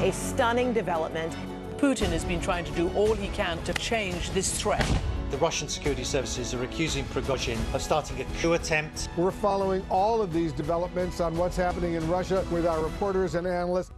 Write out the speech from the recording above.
A stunning development. Putin has been trying to do all he can to change this threat. The Russian security services are accusing Prigozhin of starting a coup attempt. We're following all of these developments on what's happening in Russia with our reporters and analysts.